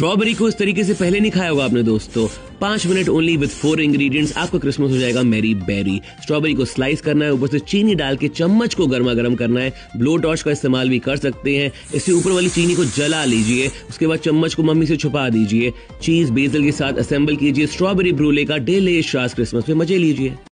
Strawberry को इस तरीके से पहले नहीं खाया होगा आपने दोस्तों। पाँच minute only with four ingredients आपका क्रिसमस हो जाएगा मेरी बेरी स्ट्रॉबेरी को स्लाइस करना है, ऊपर से चीनी डाल के चम्मच को गर्मा गर्म करना है। ब्लो टॉर्च का इस्तेमाल भी कर सकते हैं। इससे ऊपर वाली चीनी को जला लीजिए, उसके बाद चम्मच को मम्मी से छुपा दीजिए। चीज़ बेजल के साथ असेंबल कीजिए। स्ट्रॉबेरी ब्रूले का डेली क्रिसमस में मज़े लीजिए।